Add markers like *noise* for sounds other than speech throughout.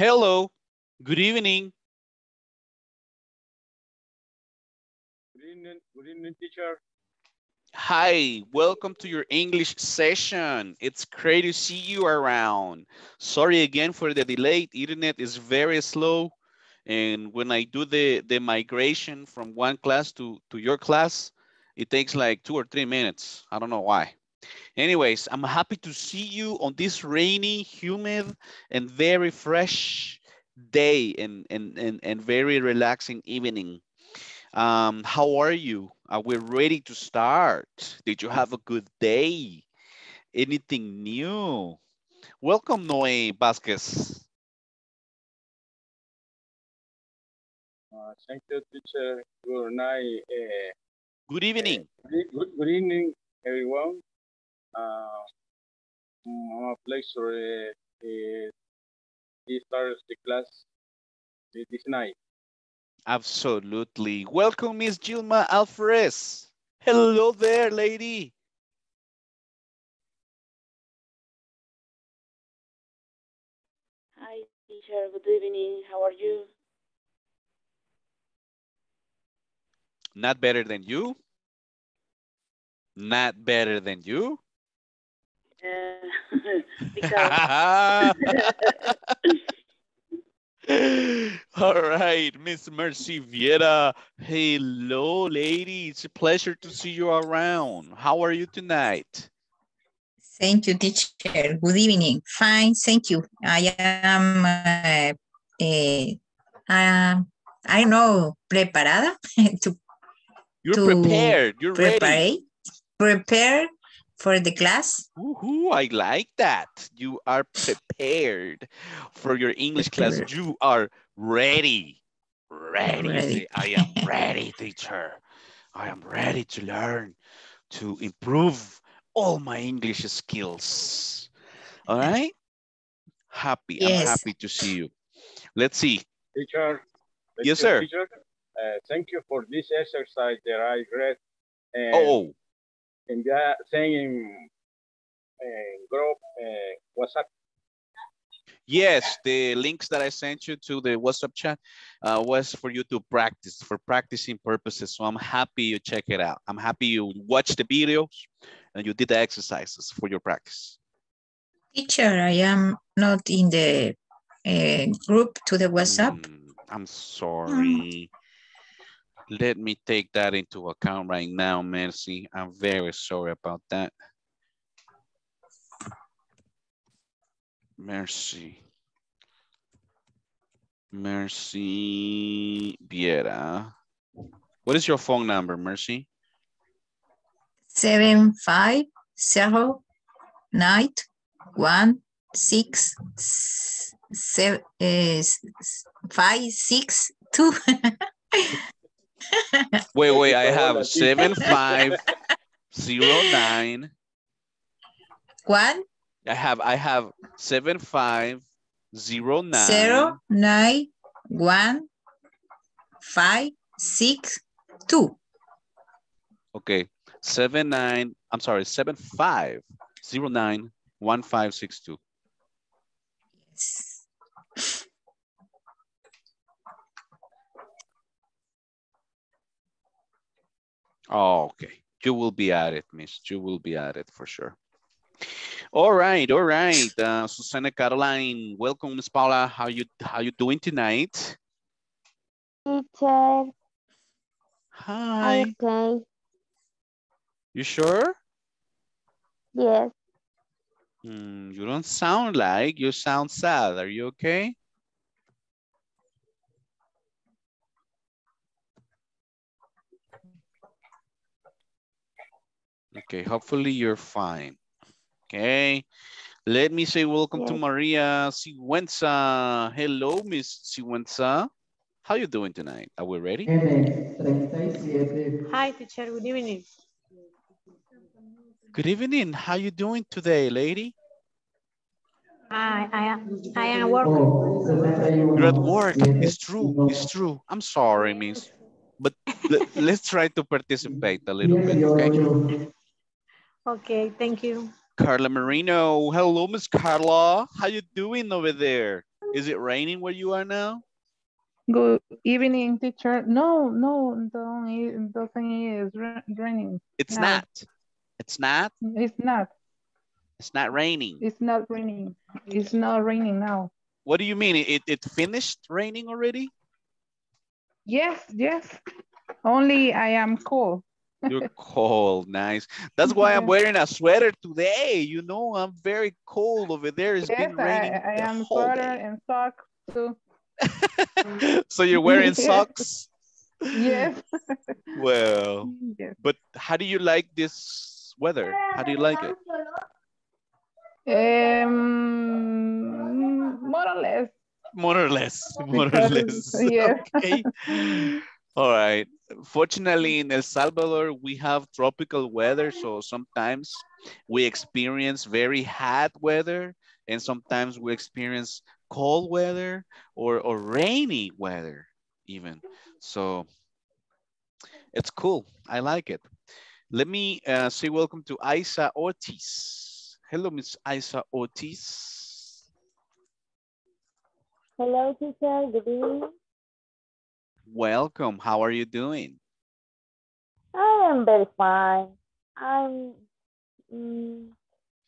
Hello, good evening. Good evening, good evening, teacher. Hi, welcome to your English session. It's great to see you around. Sorry again for the delay. Internet is very slow. And when I do the, the migration from one class to, to your class, it takes like two or three minutes. I don't know why. Anyways, I'm happy to see you on this rainy, humid, and very fresh day and, and, and, and very relaxing evening. Um, how are you? Are we ready to start? Did you have a good day? Anything new? Welcome, Noe Vasquez. Uh, thank you, teacher. Good night. Uh, Good evening. good, good, good evening, everyone. Uh, I'm a pleasure uh, uh, to start the class this night. Absolutely. Welcome, Miss Gilma Alvarez. Hello there, lady. Hi, teacher. Good evening. How are you? Not better than you. Not better than you. *laughs* Because *laughs* All right, Miss Mercy Viera. Hello, lady. It's a pleasure to see you around. How are you tonight? Thank you, teacher. Good evening. Fine, thank you. I am, uh, uh, I know, preparada *laughs* to You're To prepared. You're ready. prepare, prepare for the class. Woohoo, I like that. You are prepared for your English *laughs* class. You are ready. Ready. Ready. I am *laughs* ready, teacher. I am ready to learn, to improve all my English skills. All right? Happy. I'm happy to see you. Let's see. Teacher. Yes, you, sir. Teacher. Uh, thank you for this exercise that I read. And, Oh, and that saying in, in group uh, WhatsApp. yes. The links that I sent you to the WhatsApp chat uh, was for you to practice, for practicing purposes. So I'm happy you check it out. I'm happy you watched the videos and you did the exercises for your practice. Teacher, I am not in the uh, group to the WhatsApp. Mm, I'm sorry. Let me take that into account right now, Mercy. I'm very sorry about that. Mercy. Mercy Viera. What is your phone number, Mercy? Seven, five, zero, nine, one, six, seven, eh, two. *laughs* *laughs* Wait, wait, I Hola, have teacher. seven five *laughs* zero nine. One, I have I have seven five zero nine. zero, nine, one, five, six, two. Okay, seven nine. I'm sorry, seven five zero nine one five six two. Yes. Oh, okay. You will be at it, Miss. You will be at it for sure. All right, all right. Uh, Susanna Caroline, welcome, Miss Paula. How you how you doing tonight? Teacher, Hi. okay. You sure? Yes, Hmm, you don't sound like you sound sad. Are you okay? Okay, hopefully you're fine. Okay. Let me say welcome to Maria Sigüenza. Hello, Miss Sigüenza. How are you doing tonight? Are we ready? Hi, teacher. Good evening. Good evening. How are you doing today, lady? I, I am I am working. You're at work. It's true. It's true. I'm sorry, miss. But *laughs* let's try to participate a little bit, okay? Okay, thank you. Carla Marino. Hello, Miss Carla. How you doing over there? Is it raining where you are now? Good evening, teacher. No, no, don't, it doesn't is ra- raining. It's No. not. It's not. It's not. It's not raining. It's not raining. It's not raining now. What do you mean? It, it finished raining already? Yes, yes. Only I am cold. You're cold. Nice. That's why I'm wearing a sweater today. You know, I'm very cold over there. It's Yes, been raining I the am sweater day. and socks too. *laughs* so you're wearing Yes. *laughs* socks? Yes. *laughs* Well, yes. but how do you like this weather? How do you like it? Um, more or less. More or less. More or less. yeah. Okay. All right. Fortunately, in El Salvador, we have tropical weather. So sometimes we experience very hot weather and sometimes we experience cold weather or, or rainy weather even. So it's cool. I like it. Let me uh, say welcome to Isa Ortiz. Hello, Miss Isa Ortiz. Hello, teacher. Good evening. Welcome. How are you doing? I am very fine. I'm, mm,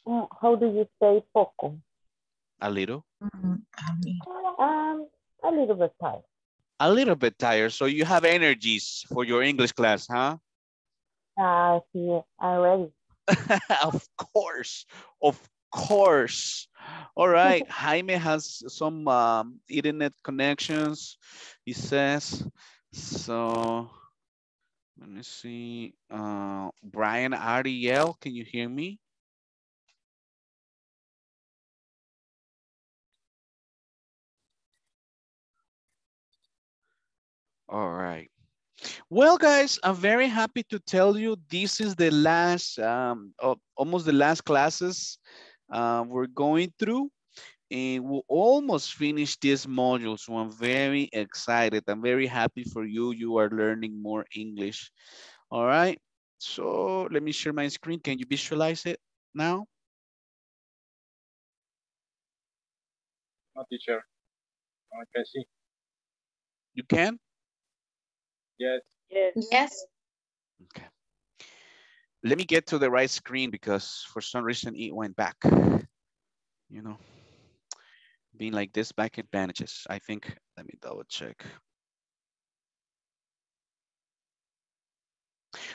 how do you say poco? A little? Mm, Um, a little bit tired. A little bit tired. So you have energies for your English class, huh? Uh, sí, I'm ready. *laughs* of course. Of course. All right. Jaime has some um, internet connections, he says. So let me see. Uh, Brian Ariel, can you hear me? All right. Well, guys, I'm very happy to tell you this is the last, um, almost the last classes uh, we're going through. And we'll almost finish this module. So I'm very excited. I'm very happy for you. You are learning more English. All right. So let me share my screen. Can you visualize it now? No, teacher. I can see. You can? Yes. Yes. Yes. Okay. Let me get to the right screen because for some reason it went back. You know, being like this back advantages. I think, let me double check.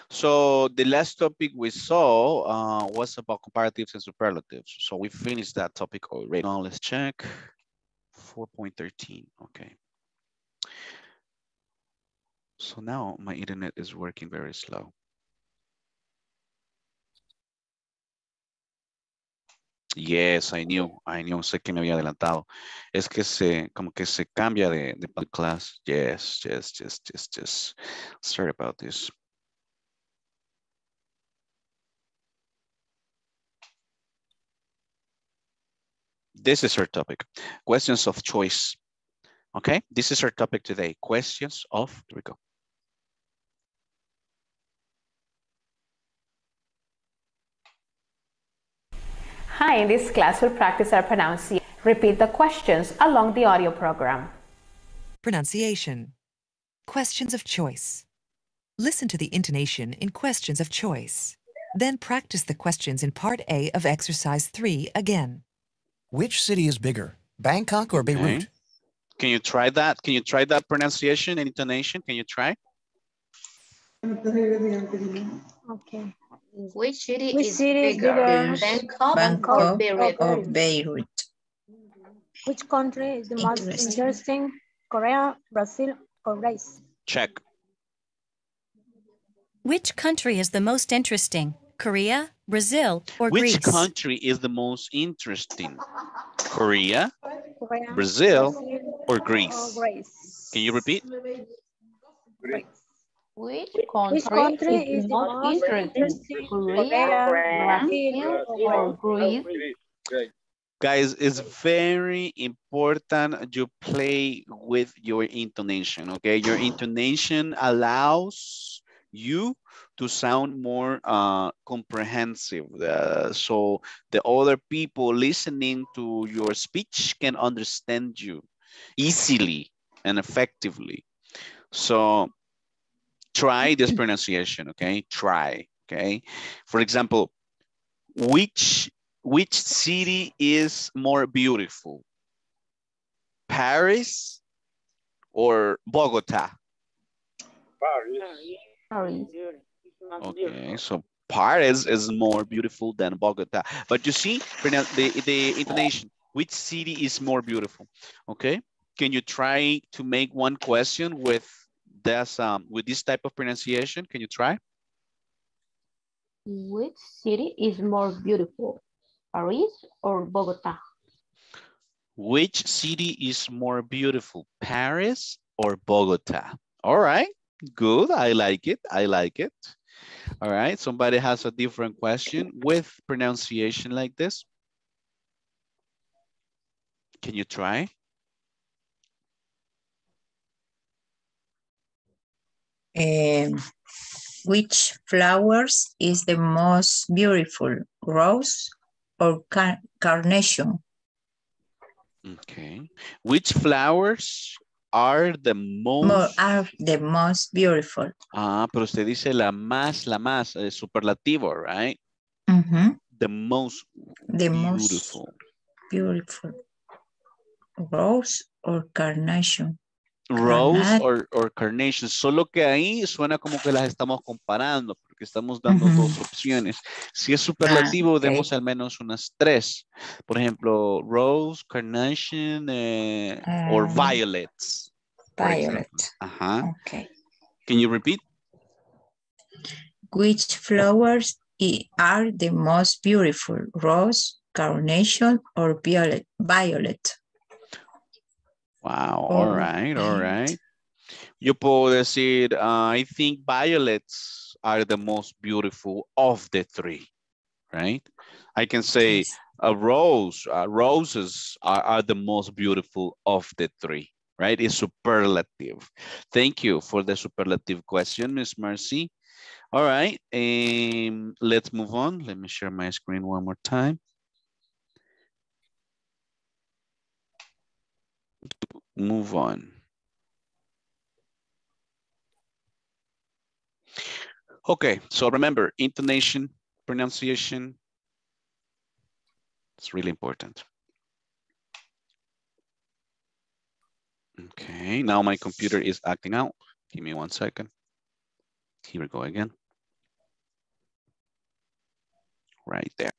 So the last topic we saw uh, was about comparatives and superlatives. So we finished that topic already. Now let's check. 4.13, okay. So now my internet is working very slow. Yes, I knew, I knew, sé que me había adelantado. Es que se, como que se cambia de, de class. Yes, yes, yes, yes, yes. Sorry about this. This is our topic, questions of choice. Okay, this is our topic today, questions of, here we go. Hi, in this class we'll practice our pronunciation. Repeat the questions along the audio program. Pronunciation. Questions of choice. Listen to the intonation in questions of choice. Then practice the questions in Part A of Exercise 3 again. Which city is bigger, Bangkok or Beirut? Okay. Can you try that? Can you try that pronunciation and intonation? Can you try? Okay. Which city Which is city is bigger, bigger? Bangkok, Bangkok or Beirut? or Beirut. Which country is the most Interesting. interesting? Korea, Brazil, or Greece? Check. Which country is the most interesting? Korea, Brazil, or Which Greece? Which country is the most interesting? Korea, Korea, Brazil, or or Greece? Greece? Can you repeat? Which Which country, country is the most interesting? Korea, Brazil, or Greece? Great. Great. Guys, it's very important you play with your intonation, okay? Your intonation allows you to sound more uh, comprehensive. Uh, so the other people listening to your speech can understand you easily and effectively. So try this pronunciation, okay? Try, okay? For example, which which city is more beautiful? Paris or Bogota? Paris. Paris. Okay, so Paris is more beautiful than Bogota. But you see, the, the intonation, which city is more beautiful? Okay, can you try to make one question with this, um, with this type of pronunciation? Can you try? Which city is more beautiful, Paris or Bogota? Which city is more beautiful, Paris or Bogota? All right, good. I like it. I like it. All right, somebody has a different question with pronunciation like this. Can you try? Um, which flowers is the most beautiful, rose or car carnation? Okay. Which flowers are the most... More are the most beautiful. Ah, pero usted dice la más, la más, eh, superlativo, right? Mm -hmm. The most the beautiful. most beautiful. Rose or carnation? Rose or carnation, solo que ahí suena como que las estamos comparando, porque estamos dando dos opciones. Si es superlativo, ok. demos al menos unas tres. Por ejemplo, rose, carnation, eh, or Ah, violets. Violet. Ajá. Okay. Can you repeat? Which flowers are the most beautiful? Rose, carnation, or violet? Violet. Wow, Oh, all right, all right. right. Yo puedo decir, uh, I think violets are the most beautiful of the three, right? I can say a rose, uh, roses are, are the most beautiful of the three, right? It's superlative. Thank you for the superlative question, Miss Mercy. All right, um, let's move on. Let me share my screen one more time. Move on. Okay, so remember, intonation, pronunciation, it's really important. Okay, now my computer is acting out. Give me one second. Here we go again. Right there.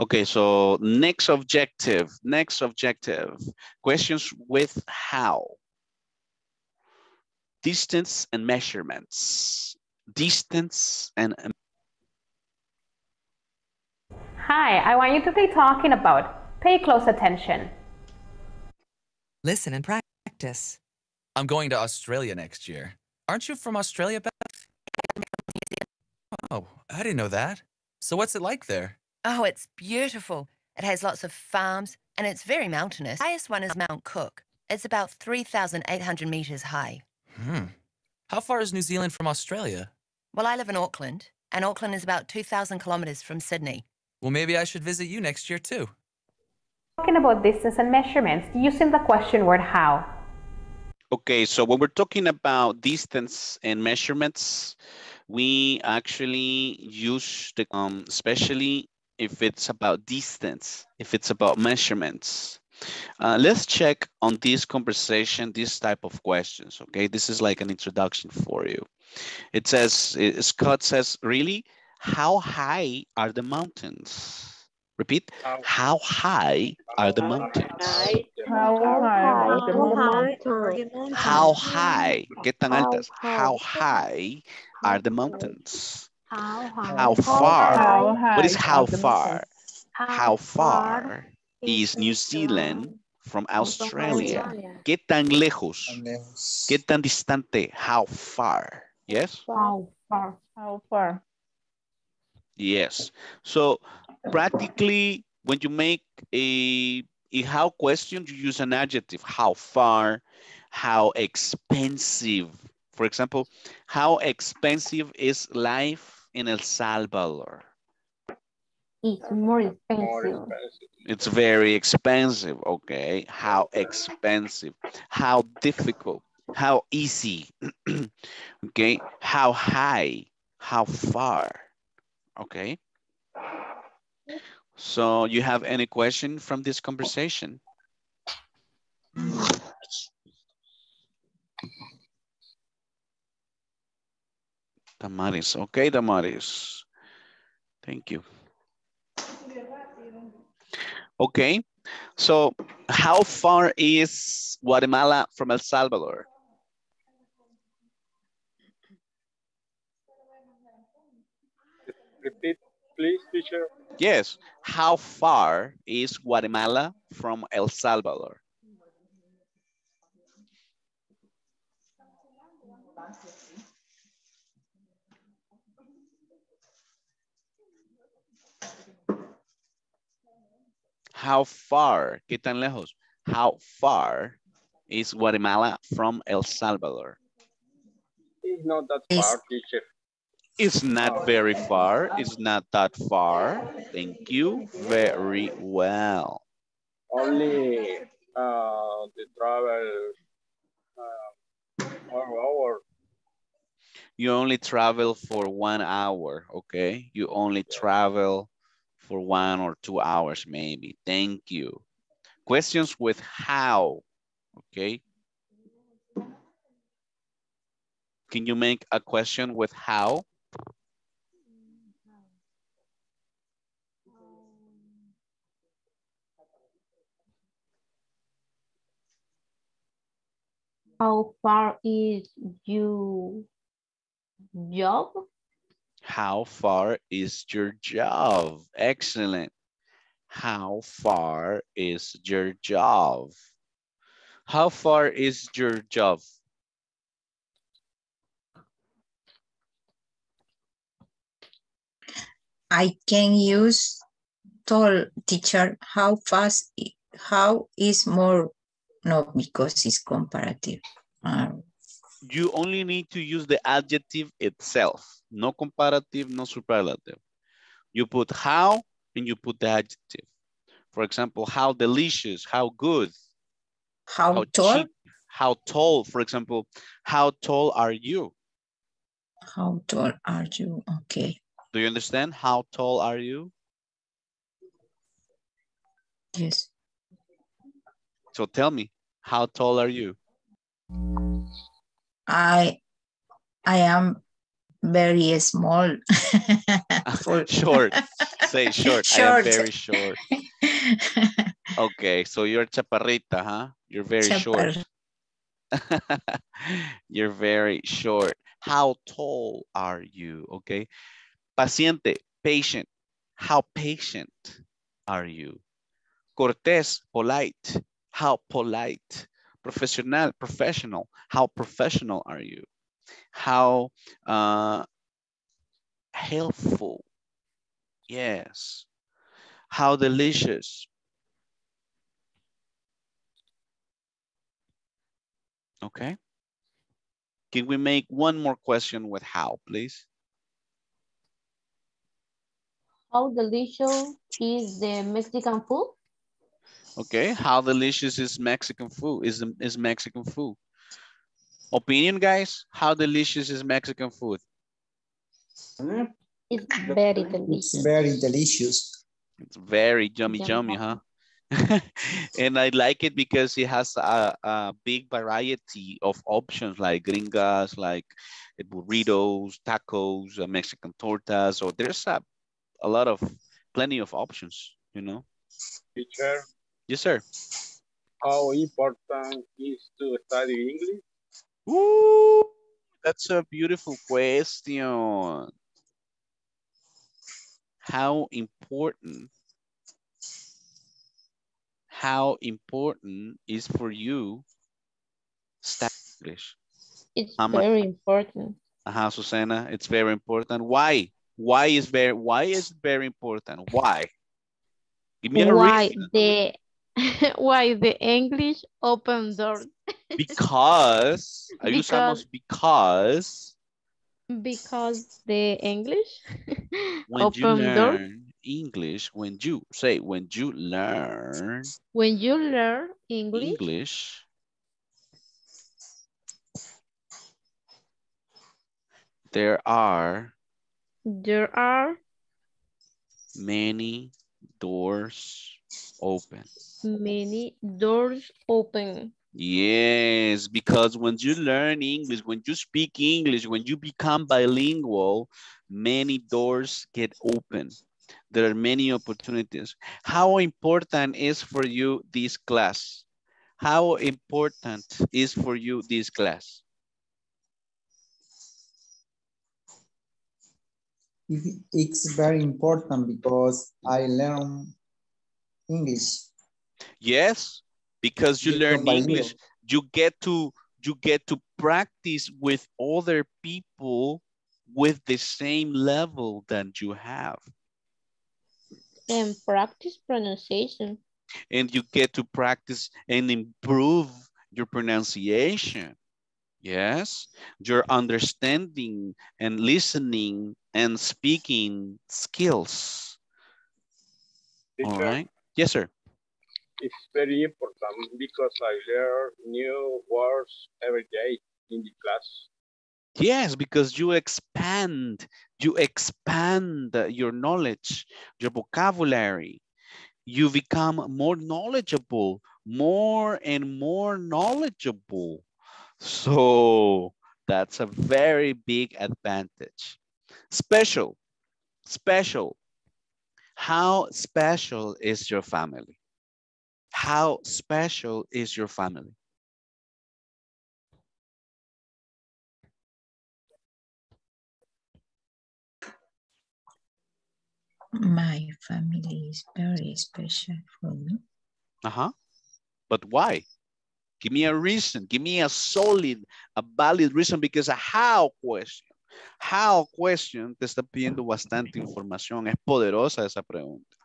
Okay, so next objective, next objective. Questions with how. Distance and measurements. Distance and Hi, I want you to be talking about pay close attention. Listen and practice. I'm going to Australia next year. Aren't you from Australia, Beth? Oh, I didn't know that. So what's it like there? Oh, it's beautiful. It has lots of farms and it's very mountainous. The highest one is Mount Cook. It's about 3,800 meters high. Hmm. How far is New Zealand from Australia? Well, I live in Auckland, and Auckland is about 2,000 kilometers from Sydney. Well, maybe I should visit you next year too. Talking about distance and measurements using the question word how. Okay, so when we're talking about distance and measurements, we actually use the, um, especially if it's about distance, if it's about measurements. Uh, let's check on this conversation, this type of questions, okay? This is like an introduction for you. It says, Scott says, really, how high are the mountains? Repeat, how high are the mountains? How high are the mountains? How high? ¿Qué tan altas? How high are the mountains? How far? How What is how far? How far is New Zealand from Australia? ¿Qué tan lejos? ¿Qué tan distante? How far? Yes? How far? How far? Yes. So practically when you make a, a how question, you use an adjective. How far, how expensive For example, how expensive is life in El Salvador? It's more expensive. More expensive. It's very expensive, okay? How expensive? How difficult? How easy? *clears throat* okay? How high? How far? Okay? So you have any question from this conversation? Damaris, okay, Damaris. Thank you. Okay, so how far is Guatemala from El Salvador? Repeat, please, teacher. Yes, how far is Guatemala from El Salvador? How far, qué tan lejos? How far is Guatemala from El Salvador? It's not that far, teacher. It's not very far. It's not that far. Thank you very well. Only uh, the travel uh, one hour. You only travel for one hour, okay? You only travel for one or two hours maybe. Thank you. Questions with how, okay? Can you make a question with how? How far is your job? How far is your job? Excellent. How far is your job? How far is your job? I can use tall teacher. How fast, how is more, no, because it's comparative. Um, You only need to use the adjective itself. No comparative, no superlative. You put how and you put the adjective. For example, how delicious, how good, how, how tall, cheap, how tall. For example, how tall are you? how tall are you? Okay, Do you understand? How tall are you? yes. So tell me, how tall are you? I, I am very small. *laughs* Short. Say short. I am very short. *laughs* Okay, so you're chaparrita, huh? You're very short. *laughs* you're very short. How tall are you? Okay. Paciente, patient. How patient are you? Cortés, polite. How polite? Profesional, professional. How professional are you? How uh, helpful? Yes. How delicious? Okay. Can we make one more question with how, please? How delicious is the Mexican food? Okay. How delicious is Mexican food? Is, is Mexican food? Opinion, guys? How delicious is Mexican food? It's very delicious. It's very delicious. It's very yummy, yummy, Yummy. huh? *laughs* and I like it because it has a, a big variety of options like gringas, like burritos, tacos, uh, Mexican tortas. So there's a, a lot of, plenty of options, you know? Teacher, Yes, sir. how important is to study English? Ooh, that's a beautiful question. How important, how important is for you study English? It's How much- very important. Uh-huh, Susana, it's very important. Why? Why is very, why is it very important? Why? Give me a Why reason. the *laughs* Why the English open door? Because, *laughs* ahí usamos because Because the English *laughs* when you open door. English, when you, say, when you learn When you learn English, English, there are there are many doors open. Many doors open. Yes, because when you learn English, when you speak English, when you become bilingual, many doors get open. There are many opportunities. How important is for you this class? How important is for you this class? It's very important because I learn English. Yes, because you Become learn bilingual. English, you get to you get to practice with other people with the same level that you have. And practice pronunciation. And you get to practice and improve your pronunciation. Yes, your understanding and listening and speaking skills. All Teacher, right. Yes, sir. It's very important because I learn new words every day in the class. Yes, because you expand, you expand your knowledge, your vocabulary. You become more knowledgeable, more and more knowledgeable. So that's a very big advantage. Special, special. How special is your family? How special is your family? My family is very special for me. Uh-huh. But why? Give me a reason. Give me a solid, a valid reason because a how question. How question te está pidiendo bastante información. Es poderosa esa pregunta.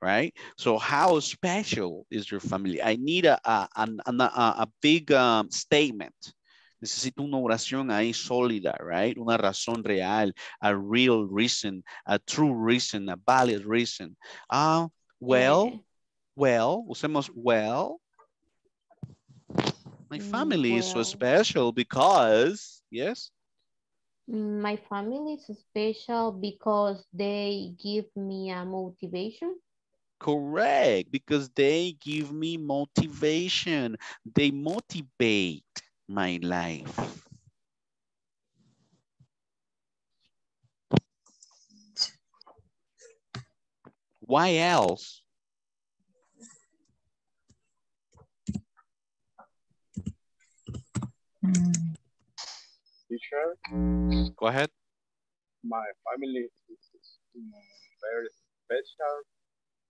Right? So how special is your family? I need a, a, a, a big um, statement. Necesito una oración ahí sólida, right? Una razón real, a real reason, a true reason, a valid reason. Ah, well, well, usemos well. My family is so special because, yes, Mm, my family is special because they give me a motivation. correct, because they give me motivation. They motivate my life. Why else? Hmm. Teacher, Go ahead. my family is mm, very special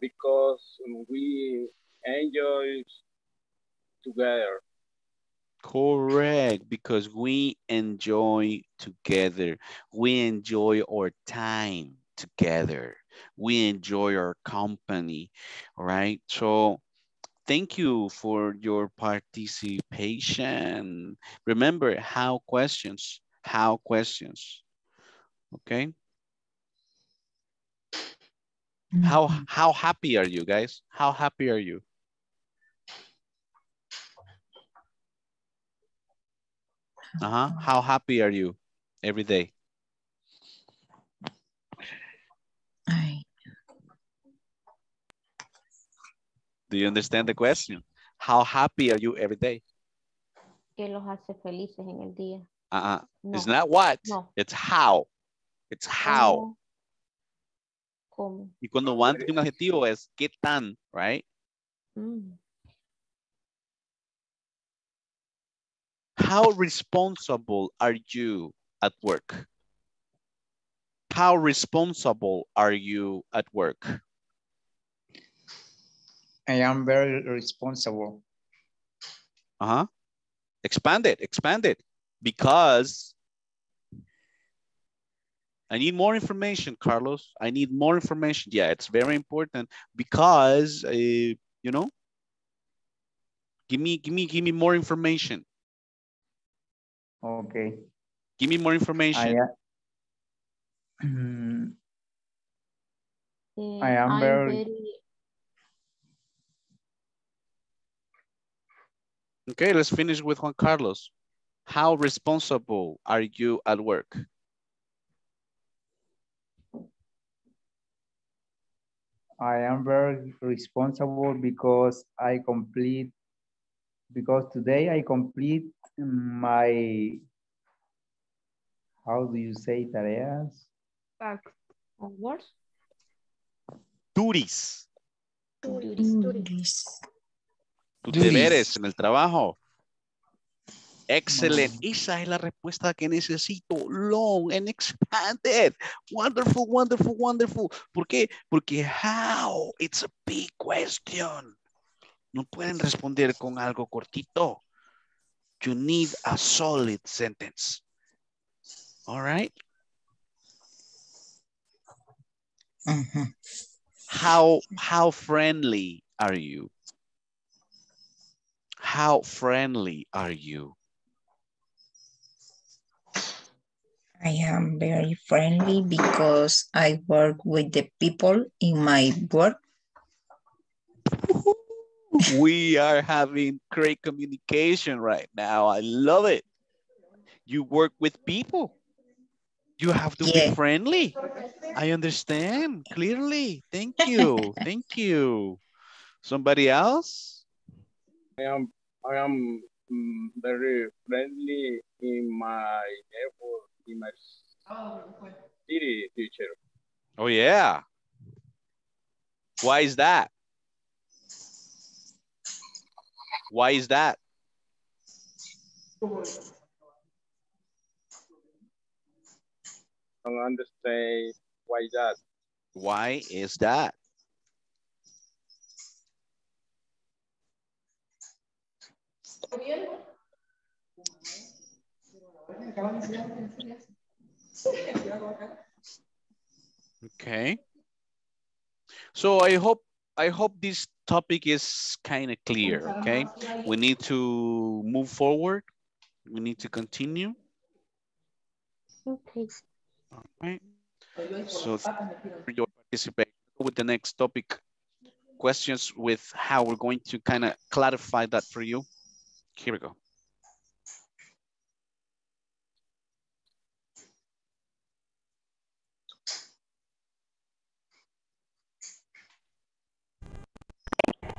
because we enjoy together. Correct, because we enjoy together. We enjoy our time together. We enjoy our company, all right? So thank you for your participation. Remember, how questions, how questions, okay? How, how happy are you guys? How happy are you? Uh-huh. How happy are you every day? Do you understand the question? How happy are you every day? Que los hace felices en el día. Uh-uh. It's not what, No. it's how. It's how. ¿Cómo? Y cuando van tiene un adjetivo es qué tan, right? Mm. How responsible are you at work? How responsible are you at work? I am very responsible. Uh-huh. Expand it, expand it. Because I need more information, Carlos. I need more information. Yeah, it's very important because, uh, you know, Give me, give me, give me more information. Okay. Give me more information. I, am- Eh, *clears throat* I am I'm very- Okay, let's finish with Juan Carlos. How responsible are you at work? I am very responsible because I complete, because today I complete my, how do you say tareas? Homework? Duties. English. Tus Duties. deberes en el trabajo. Excellent. Esa es la respuesta que necesito. Long and expanded. Wonderful, wonderful, wonderful. ¿Por qué? Porque how? It's a big question. No pueden responder con algo cortito. You need a solid sentence. All right. How how friendly are you? How friendly are you? I am very friendly because I work with the people in my work. We are having great communication right now. I love it. You work with people. You have to Yeah. be friendly. I understand clearly. Thank you. *laughs* Thank you. Somebody else? I am I am mm, very friendly in my neighbor, in my city teacher. Oh, yeah. Why is that? Why is that? I don't understand why that. Why is that? Okay. So I hope I hope this topic is kind of clear, okay? We need to move forward. We need to continue. Okay. All right. So for your participation with the next topic. Questions with how we're going to kind of clarify that for you. Here we go.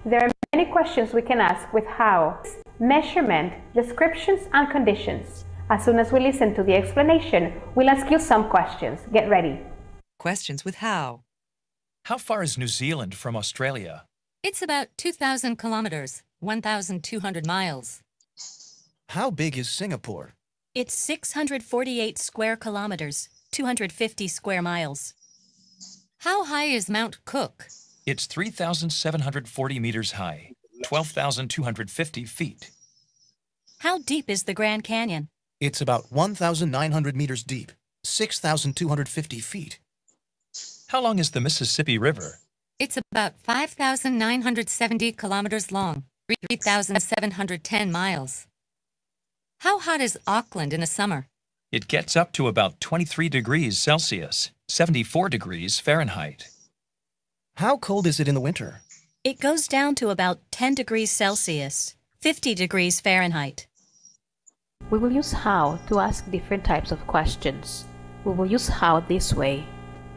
There are many questions we can ask with how, measurement, descriptions, and conditions. As soon as we listen to the explanation, we'll ask you some questions. Get ready. Questions with how. How far is New Zealand from Australia? It's about 2,000 kilometers, 1,200 miles. How big is Singapore? It's 648 square kilometers, 250 square miles. How high is Mount Cook? It's 3,740 meters high, 12,250 feet. How deep is the Grand Canyon? It's about 1,900 meters deep, 6,250 feet. How long is the Mississippi River? It's about 5,970 kilometers long, 3,710 miles. How hot is Auckland in the summer? It gets up to about 23 degrees Celsius, 74 degrees Fahrenheit. How cold is it in the winter? It goes down to about 10 degrees Celsius, 50 degrees Fahrenheit. We will use how to ask different types of questions. We will use how this way,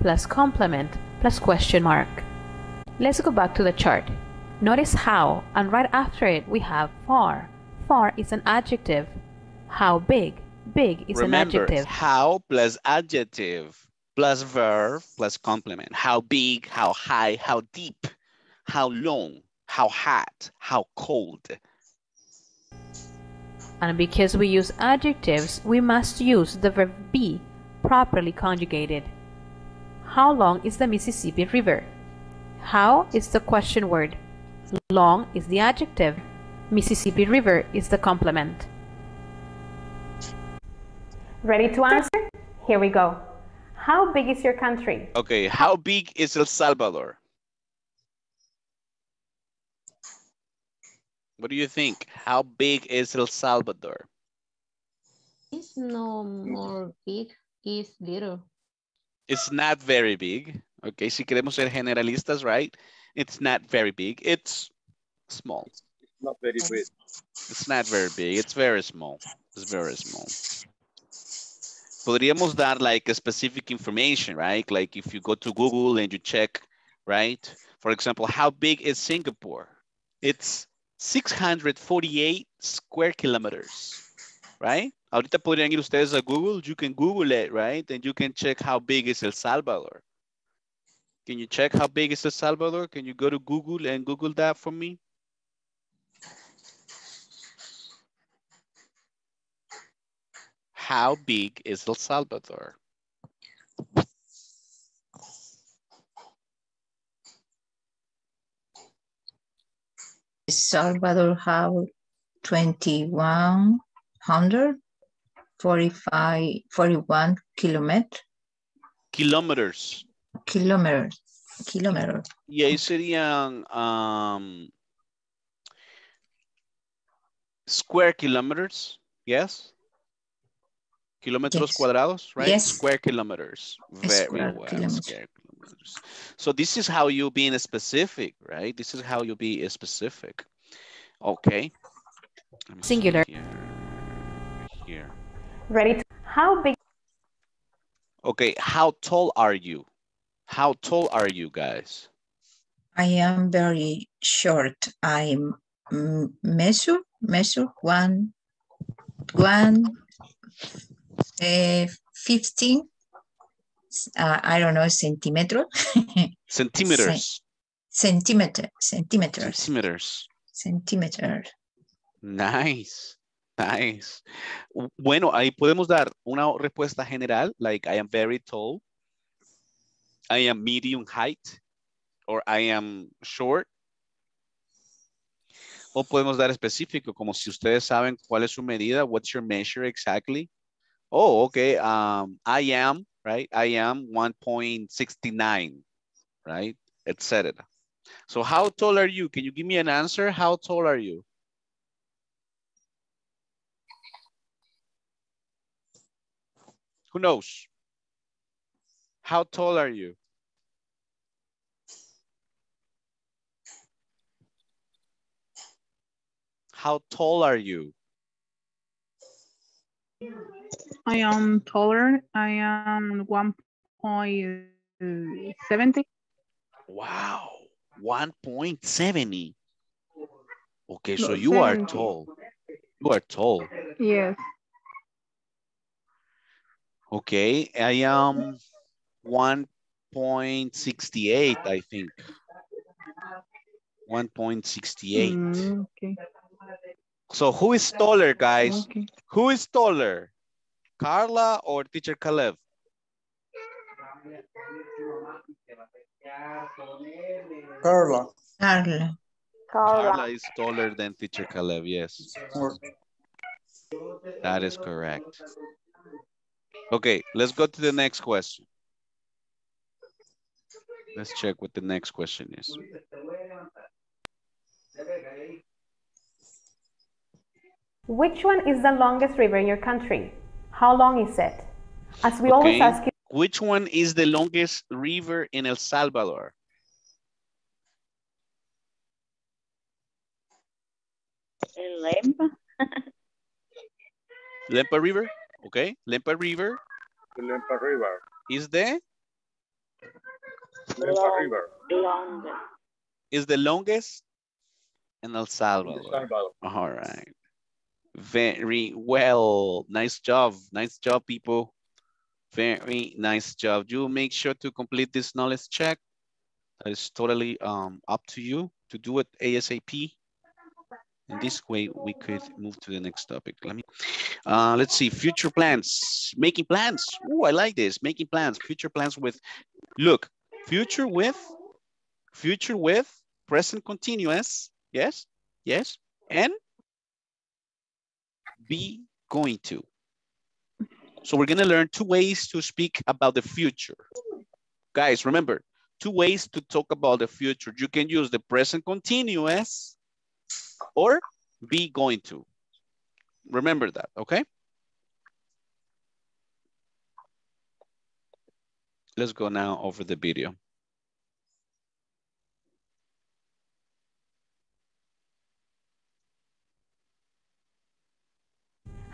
plus complement, plus question mark. Let's go back to the chart. Notice how, and right after it we have far. Far is an adjective. How big? Big is Remember, an adjective. how plus adjective plus verb plus complement. How big, how high, how deep, how long, how hot, how cold. And because we use adjectives, we must use the verb be properly conjugated. How long is the Mississippi River? How is the question word. Long is the adjective. Mississippi River is the complement. Ready to answer? Here we go. How big is your country? Okay, how big is El Salvador? What do you think? How big is El Salvador? It's no more big, it's little. It's not very big. Okay, si queremos ser generalistas, right? It's not very big. It's small. It's not very big. It's not very big. It's very small. It's very small. Podríamos dar like a specific information, right? Like if you go to Google and you check, right? For example, how big is Singapore? It's 648 square kilometers, right? Ahorita podrían ir ustedes a Google. You can Google it, right? And you can check how big is El Salvador. Can you check how big is El Salvador? Can you go to Google and Google that for me? How big is El Salvador? El Salvador have 2145 41 kilometers. Kilometers. Kilometers. Kilometers. Y ahí serían um, square kilometers, yes? Kilometros Yes. cuadrados, right? Yes. Square kilometers. Very Square well. kilometers. Square kilometers. So this is how you being specific, right? This is how you be specific. Okay. Let me see Singular. Here. Here. Ready to, how big Okay, how tall are you? How tall are you guys? I am very short. I'm mm, measure measure one one uh, fifteen. Uh, I don't know centimeter. Centimeters. *laughs* centimeter centimeters Centimeters. centimeter. Nice, nice. Bueno, ahí podemos dar una respuesta general, like I am very tall, I am medium height, or I am short. O podemos dar específico, como si ustedes saben cuál es su medida, what's your measure exactly? Oh, okay, um, I am, right? I am 1.69, right? Etc. So how tall are you? Can you give me an answer? How tall are you? Who knows? How tall are you? How tall are you? I am taller. I am 1.70. Wow, 1.70. Okay, so you are tall. You are tall. Yes. Okay, I am 1.68, I think. 1.68. Mm, okay. So who is taller, guys? Okay. Who is taller? Carla or teacher Caleb? Carla. Carla. Carla is taller than teacher Caleb, yes. That is correct. Okay, let's go to the next question. Let's check what the next question is. Which one is the longest river in your country? How long is it? As we always ask you, which one is the longest river in El Salvador? El Lempa. *laughs* Lempa River, okay? Lempa River The Lempa River. is the Lempa River. Long. is the longest in El Salvador. Salvador. All right. Very well. Nice job. Nice job, people. Very nice job. You make sure to complete this knowledge check. That is totally um, up to you to do it ASAP. In this way, we could move to the next topic. Let me, uh, let's see, future plans, making plans. Oh, I like this, making plans, future plans with, look, future with, future with, present continuous, yes, yes, and be going to. So we're gonna learn two ways to speak about the future. Guys, remember, two ways to talk about the future. You can use the present continuous or be going to. Remember that, okay? Let's go now over the video.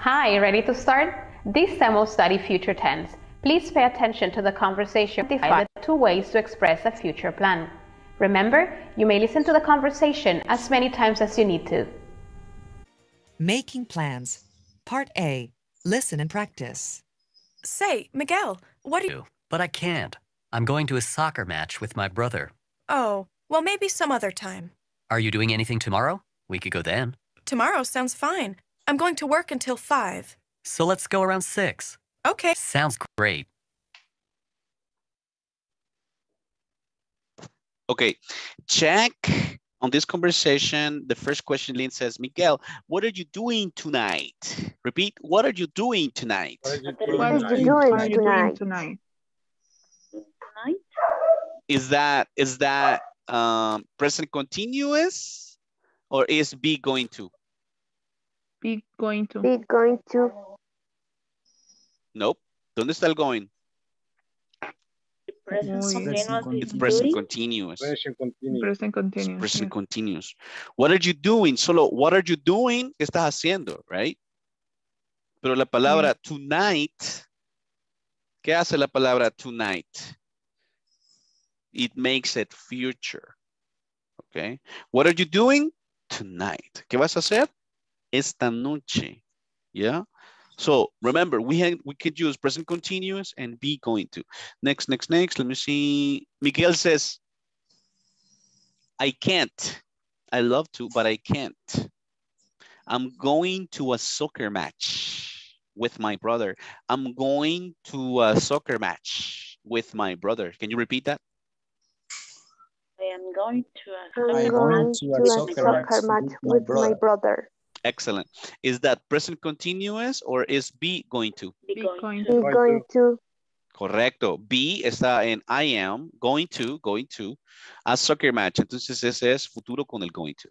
Hi, ready to start? This time we'll study future tense. Please pay attention to the conversation. Identify the two ways to express a future plan. Remember, you may listen to the conversation as many times as you need to. Making plans. Part A. Listen and practice. Say, Miguel, what do you... But I can't. I'm going to a soccer match with my brother. Oh, well, maybe some other time. Are you doing anything tomorrow? We could go then. Tomorrow sounds fine. I'm going to work until 5. So let's go around 6. Okay. Sounds great. Okay, check on this conversation. The first question, Lynn says, Miguel, what are you doing tonight? Repeat, what are you doing tonight? What are you doing tonight? tonight? Is that is that um, present continuous or is be going to? Be going to. Be going to. Nope. ¿Dónde está el going? Present Muy bien. continuous It's is present doing. continuous. Present continuous. Present It's continuous. present yes. continuous. What are you doing? Solo, what are you doing? ¿Qué estás haciendo? Right? Pero la palabra mm. tonight, ¿qué hace la palabra tonight? It makes it future. Okay. What are you doing? Tonight. ¿Qué vas a hacer? Esta noche. Yeah. So remember, we had, we could use present continuous and be going to. Next, next, next. Let me see. Miguel says, I can't. I love to, but I can't. I'm going to a soccer match with my brother. I'm going to a soccer match with my brother. Can you repeat that? I am going to a I'm I'm going going to to a a soccer soccer match match with with my my brother. Brother. Excellent. Is that present continuous or is be going to? be Be going going to. Be going to. Correcto. Be está en I am, going to, going to, a soccer match. Entonces ese es futuro con el going to.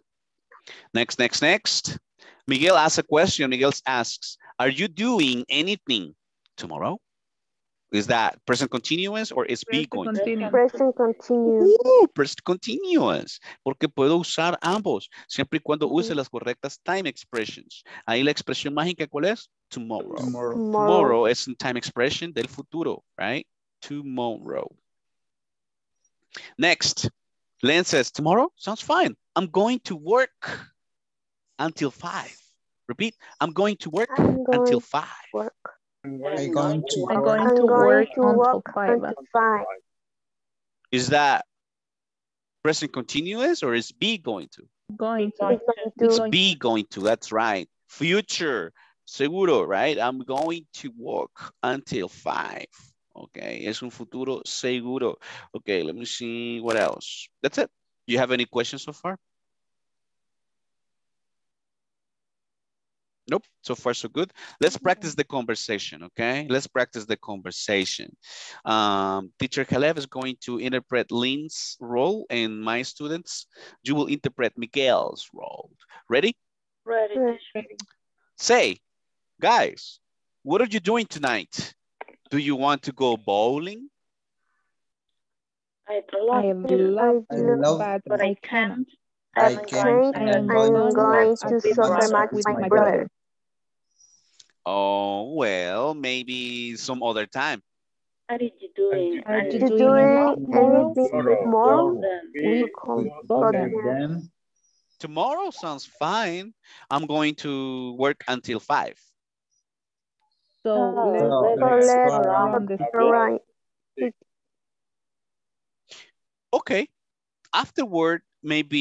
Next, next, next. Miguel asks a question. Miguel asks, are you doing anything tomorrow? Is that present continuous or is be going to? continuous. Present continuous. Uh, present continuous, porque puedo usar ambos, siempre y cuando use las correctas time expressions. Ahí la expresión mágica, ¿cuál es? Tomorrow. Tomorrow. Tomorrow. Tomorrow es un time expression del futuro, right? Tomorrow. Next, Len says, tomorrow sounds fine. I'm going to work until five. Repeat, I'm going to work I'm going until to five. work. I'm going to I'm work. going to work to until work five. until 5. Is that present continuous or is be going to? Going to. going It's to. be going to, that's right. Future, seguro, right? I'm going to work until five. Okay, es un futuro seguro. Okay, let me see what else. That's it. You have any questions so far? Nope, so far so good. Let's practice the conversation, okay? Let's practice the conversation. Um, teacher Caleb is going to interpret Lynn's role and my students, you will interpret Miguel's role. Ready? Ready. Ready. Say, guys, what are you doing tonight? Do you want to go bowling? I'd I love am to, love I to, love But but I I can't. I I'm can't. going I to am going going to with soccer match with my brother. Oh, well, maybe some other time. What are you doing? Are And you doing doing tomorrow? anything Tomorrow. tomorrow? We We call we go go there. there. Then Tomorrow sounds fine. I'm going to work until five. So So let's So let's So let's let's go around the go Okay. Afterward, maybe